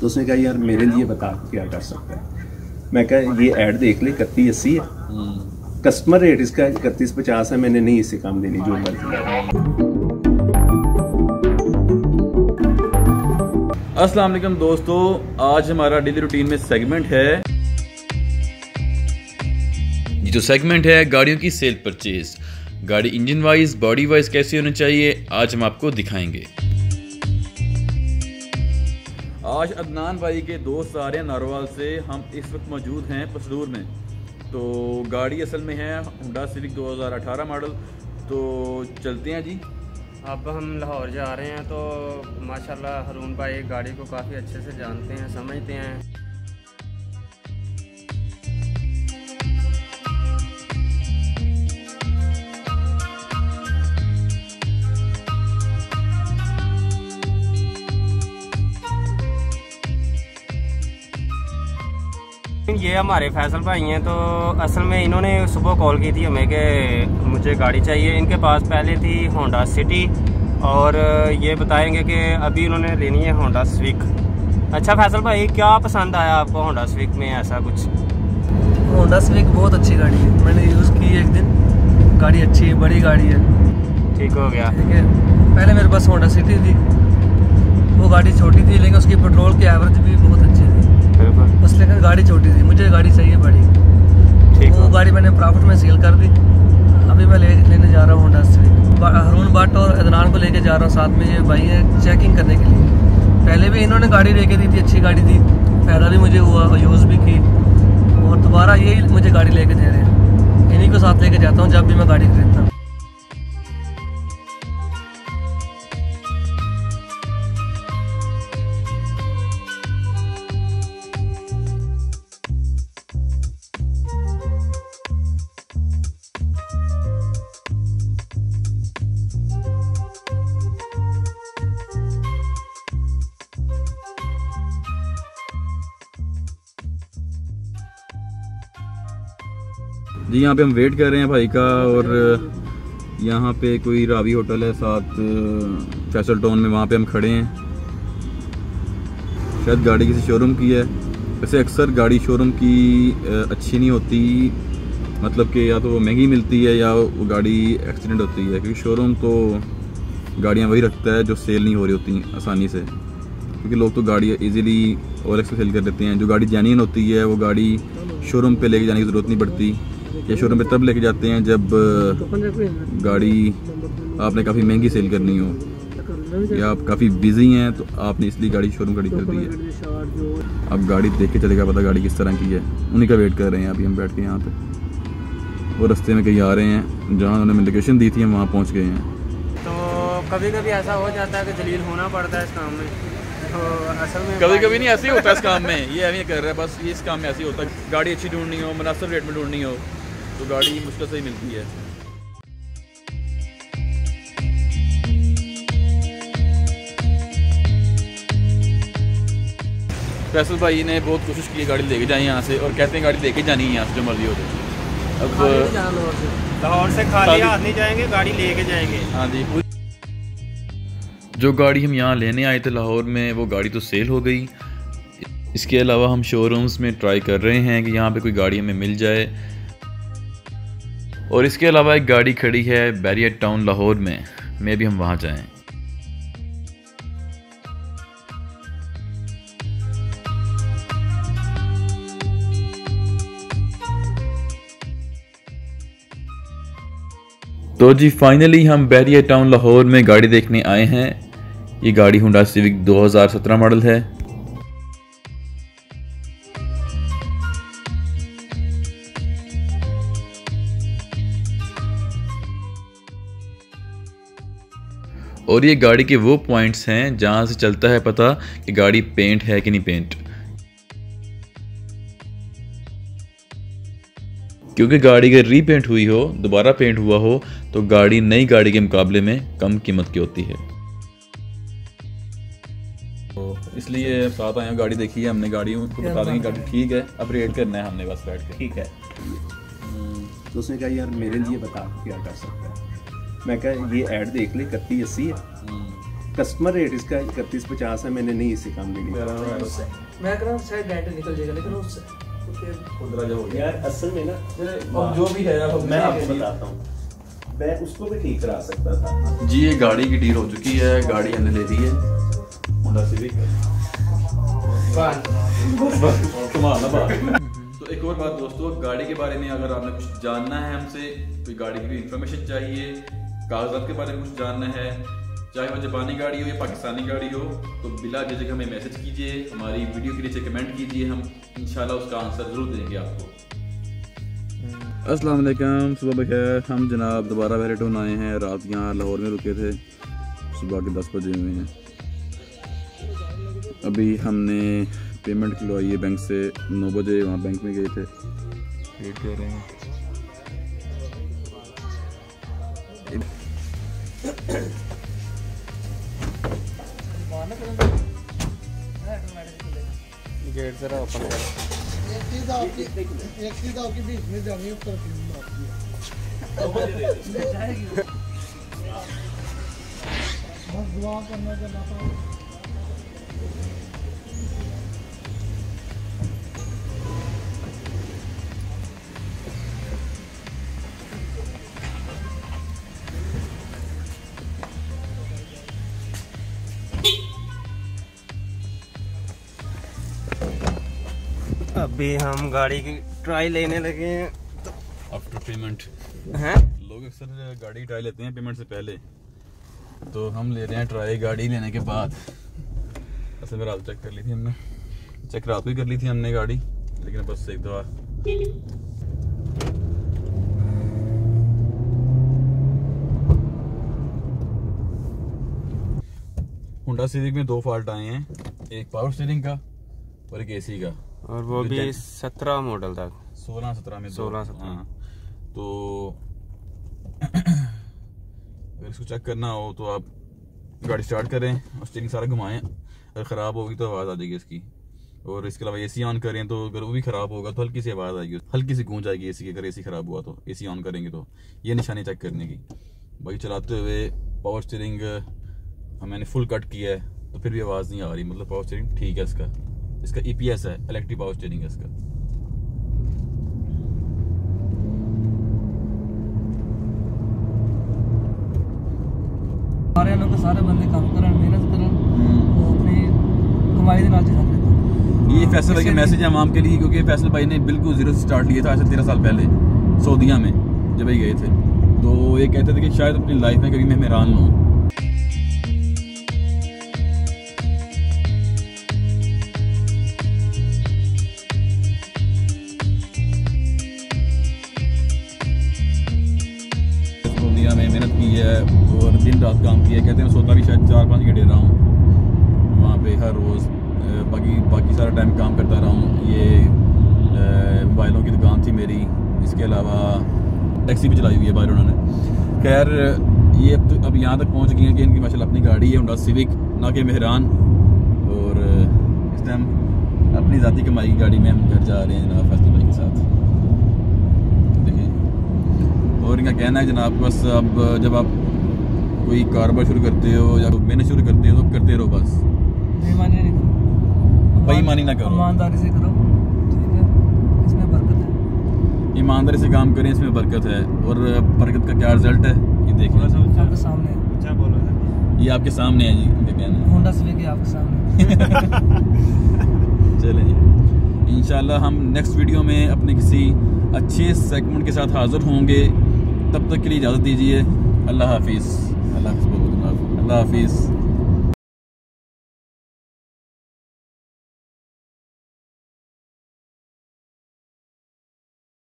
تو اس نے کہا، یار میرے لیے بتا، کیا کر سکتا ہے؟ میں کہا، یہ ایڈ دیکھ لے اکتی اسی ہے. کسٹمر ریٹ اس کا اکتیس پچاس ہے، میں نے نہیں اس سے کام دینی جو مرضی۔ السلام علیکم دوستو، آج ہمارا ڈیلی روٹین میں سیگمنٹ ہے۔ یہ جو سیگمنٹ ہے، گاڑیوں کی سیل پرچیز گاڑی انجن وائز باڈی وائز کیسی ہونی چاہیے، آج ہم آپ کو دکھائیں گے۔ آج عدنان بھائی کے دوست آ رہے ہیں ناروال سے ہم اس وقت موجود ہیں پسدور میں۔ تو گاڑی اصل میں ہے ہنڈا سیوک دو ہزار اٹھارہ ماڈل۔ تو چلتے ہیں جی۔ اب ہم لاہور جا رہے ہیں تو ماشاءاللہ ہرون بھائی گاڑی کو کافی اچھے سے جانتے ہیں، سمجھتے ہیں۔ یہ ہمارے فیصل بھائی ہیں تو اصل میں انہوں نے صبح کال کی تھی ہمیں کہ مجھے گاڑی چاہیے ان کے پاس پہلے تھی ہونڈا سٹی اور یہ بتائیں گے کہ ابھی انہوں نے لینی ہے ہونڈا سوک اچھا فیصل بھائی کیا پسند آیا آپ کو ہونڈا سوک میں ایسا کچھ ہونڈا سوک بہت اچھی گاڑی ہے میں نے یوز کی ایک دن گاڑی اچھی ہے بڑی گاڑی ہے ٹھیک ہو گیا ٹھیک ہے پہلے میرے پاس ہونڈا سٹی تھی وہ گاڑی چھوٹی تھی لیکن اس کی پیٹرول کی ایوریج بھی بہت لیکن گاڑی چھوٹی تھی مجھے گاڑی چاہیے بڑی۔ ٹھیک وہ گاڑی میں نے پرافٹ میں سیل کر دی۔ ابھی میں لے لینے جا رہا ہوں ہونڈا سوک ہرون بٹ اور ادنان کو لے کے جا رہا ہوں ساتھ میں یہ بھائی ہیں چیکنگ کرنے کے لیے۔ پہلے بھی انہوں نے گاڑی لے کے دی تھی اچھی گاڑی تھی۔ فائدہ بھی مجھے ہوا اور یوز بھی کی۔ اور دوبارہ یہی مجھے گاڑی لے کے دے رہے ہیں۔ انہیں کو ساتھ لے کے جاتا ہوں جب بھی میں گاڑی خریدتا ہوں۔ جی یہاں پہ ہم ویٹ کر رہے ہیں بھائی کا اور یہاں پہ کوئی راوی ہوٹل ہے ساتھ، فیصل ٹاؤن میں وہاں پہ ہم کھڑے ہیں۔ شاید گاڑی کسی شو روم کی ہے۔ ویسے اکثر گاڑی شو روم کی اچھی نہیں ہوتی۔ مطلب کہ یا تو وہ مہنگی ملتی ہے یا وہ گاڑی ایکسیڈنٹ ہوتی ہے۔ کیونکہ شو روم تو گاڑیاں وہی رکھتا ہے جو سیل نہیں ہو رہی ہوتی آسانی سے۔ کیونکہ لوگ تو گاڑی ایزیلی اور ایکس سیل کر دیتے ہیں۔ جو گاڑی جینین ہوتی ہے، وہ گاڑی شو روم پہ لے کے جانے کی ضرورت نہیں پڑتی۔ یا شو روم پہ تب لے کے جاتے ہیں جب گاڑی آپ نے کافی مہنگی سیل کرنی ہو یا آپ کافی بزی ہیں تو آپ نے اس لیے گاڑی شو روم کھڑی کر دی ہے۔ اب گاڑی دیکھ کے چلے گا پتا گاڑی کس طرح کی ہے۔ انہیں کا ویٹ کر رہے ہیں ابھی ہم بیٹھ کے یہاں پہ وہ رستے میں کہیں آ رہے ہیں۔ جہاں انہوں نے لوکیشن دی تھی ہم وہاں پہنچ گئے ہیں۔ تو کبھی کبھی ایسا ہو جاتا ہے کہ جلیل ہونا پڑتا ہے اس کام میں۔ تو اصل میں کبھی کبھی نہیں ایسے ہی ہوتا ہے اس کام میں۔ یہ ایویں کر رہا ہے بس یہ اس کام میں ایسے ہی ہوتا ہے۔ گاڑی اچھی ڈھونڈنی ہو مناسب ریٹ میں ڈھونڈنی ہو۔ تو گاڑی مشکل سے ہی ملتی ہے۔ فیصل بھائی نے بہت کوشش کی گاڑی لے کے جائیں یہاں سے اور کہتے ہیں گاڑی لے کے جانی ہے یہاں سے جو مرضی ہو جائے اب لاہور سے۔ خالی ہاتھ نہیں جائیں گے گاڑی لے کے جائیں گے۔ ہاں جی جو گاڑی ہم یہاں لینے آئے تھے لاہور میں وہ گاڑی تو سیل ہو گئی۔ اس کے علاوہ ہم شو رومز میں ٹرائی کر رہے ہیں کہ یہاں پہ کوئی گاڑی ہمیں مل جائے۔ اور اس کے علاوہ ایک گاڑی کھڑی ہے بیریٹ ٹاؤن لاہور میں۔ میں بھی ہم وہاں جائیں۔ تو جی فائنلی ہم بیریٹ ٹاؤن لاہور میں گاڑی دیکھنے آئے ہیں۔ یہ گاڑی ہونڈا سیوک دو ہزار سترہ ماڈل ہے۔ اور یہ گاڑی کے وہ پوائنٹس ہیں جہاں سے چلتا ہے پتہ کہ گاڑی پینٹ ہے کہ نہیں پینٹ کیونکہ گاڑی اگر ری پینٹ ہوئی ہو، دوبارہ پینٹ ہوا ہو، تو گاڑی نئی گاڑی کے مقابلے میں کم قیمت کی ہوتی ہے۔ تو اس لیے ساتھ آئے ہیں، گاڑی دیکھی ہے، ہم نے گاڑی کو بتا دیں گے، گاڑی ٹھیک ہے، اب ریٹ کرنا ہے، ہم نے بس بیٹھ کے۔ ٹھیک ہے۔ تو اس نے کہا، یار میرے لیے بتا، کیا کر سکتا ہے؟ میں کہا یہ ایڈ دیکھ لی اکتیس اسی ہے. کسٹمر ریٹ اس کا اکتیس پچاس ہے میں نے نہیں اسے کام لینی میں نکل جائے گا لیکن اس اصل میں نا جو بھی ہے میں آپ بتاتا ہوں میں اس کو بھی ٹھیک کرا سکتا تھا۔ جی یہ گاڑی کی ڈیل ہو چکی ہے گاڑی ہم نے لے دی ہے۔ ہونڈا ایک اور بات دوستو گاڑی کے بارے میں اگر آپ نے کچھ جاننا ہے ہم سے کوئی گاڑی کی انفارمیشن چاہیے کاغذات کے بارے میں کچھ جاننا ہے۔ چاہے وہ جاپانی گاڑی ہو یا پاکستانی گاڑی ہو تو بلا ججک ہمیں میسج کیجیے ہماری ویڈیو کے نیچے کمنٹ کیجیے ہم انشاءاللہ اس کا آنسر ضرور دیں گے آپ کو۔ السلام علیکم صبح بخیر۔ ہم جناب دوبارہ بہریٹون آئے ہیں رات یہاں لاہور میں رکے تھے۔ صبح کے دس بجے ہوئے ہیں۔ ابھی ہم نے پیمنٹ کھلوائی ہے بینک سے۔ نو بجے وہاں بینک میں گئے تھے۔ ویٹ کر رہے ہیں۔ گیٹ ذرا اوپن کر۔ ایک چیز آپ کی بیچ میں جانی ہے اوپر تین بات کی بس دعا کرنا چاہتا ہوں۔ ابھی ہم گاڑی کی ٹرائی لینے لگے ہیں۔ آفٹر پیمنٹ لوگ اکثر گاڑی ٹرائی لیتے ہیں پیمنٹ سے پہلے۔ تو ہم لے رہے ہیں ٹرائی گاڑی لینے کے بعد۔ اصل میں رات چیک کر لی تھی ہم نے۔ چیک رات کو کر لی تھی ہم نے گاڑی۔ لیکن بس ایک دفعہ۔ ہونڈا سیریک میں دو فالٹ آئے ہیں۔ ایک پاور سٹیرنگ کا۔ اور ایک اے سی کا اور وہ بھی سترہ ماڈل تھا۔ سولہ سترہ میں سولہ ہاں۔ سترہ۔ تو اگر اس کو چیک کرنا ہو تو آپ گاڑی سٹارٹ کریں اور اسٹیرنگ سارا گھمائیں۔ اگر خراب ہوگی تو آواز آ جائے گی اس کی۔ اور اس کے علاوہ اے سی آن کریں تو اگر وہ بھی خراب ہوگا تو ہلکی سی آواز آئے گی۔ ہلکی سی گونج آئے گی اے سی اگر اے سی خراب ہوا تو اے سی آن کریں گے تو۔ یہ نشانی چیک کرنے کی۔ بائک چلاتے ہوئے پاور اسٹیرنگ میں نے فل کٹ کیا ہے تو پھر بھی آواز نہیں آ رہی۔ مطلب پاور اسٹیرنگ ٹھیک ہے اس کا۔ اس کا ای پی ایس ہے الیکٹرک پاور اسٹیئرنگ اس کا. سارے لوگ سارے بندے کام کرن محنت کرن وہ اپنی کمائی دے نال جی چلا یہ فیصل بھائی کا میسج ہے عوام کے لیے کیونکہ فیصل بھائی نے بالکل زیرو سے سٹارٹ لیا تھا آج سے تیرہ سال پہلے سعودیہ میں جب ہی گئے تھے۔ تو یہ کہتے تھے کہ شاید اپنی لائف میں کبھی میں حیران نہ ہوں۔ رات کام کیا کہتے ہیں سوتا بھی شاید چار پانچ گھنٹے رہا ہوں۔ وہاں پہ ہر روز باقی باقی سارا ٹائم کام کرتا رہا ہوں۔ یہ موبائلوں کی دکان تھی میری۔ اس کے علاوہ ٹیکسی بھی چلائی ہوئی ہے باہر انہوں نے۔ خیر، یہ اب اب یہاں تک پہنچ گئی ہیں کہ ان کی ماشاءاللہ اپنی گاڑی ہے ہنڈا سیوک، نہ کہ مہران۔ اور اس ٹائم اپنی ذاتی کمائی کی گاڑی میں ہم گھر جا رہے ہیں جناب فیصل بھائی کے ساتھ۔ دیکھیں۔ اور ان کا کہنا ہے جناب، بس اب جب آپ کوئی کاروبار شروع کرتے ہو یا محنت شروع کرتے ہو تو کرتے رہو بس۔ ایمانی نہیں کرو۔ بےمانی نہ کرو۔ ایمانداری سے کرو۔ اس میں برکت ہے۔ ایمانداری سے کام کریں اس میں برکت ہے۔ اور برکت کا کیا رزلٹ ہے؟ یہ دیکھیں۔ آپ کے سامنے۔ یہ آپ کے سامنے ہے جی ان کا کہنا ہے ہونڈا سویگ آپ کے سامنے۔ چلیں جی۔ انشاءاللہ ہم نیکس ویڈیو میں اپنے کسی اچھے سیگمنٹ کے ساتھ حاضر ہوں گے۔ تب تک کے لیے اجازت دیجیے اللہ حافظ۔ الله يحفظك الله حافظ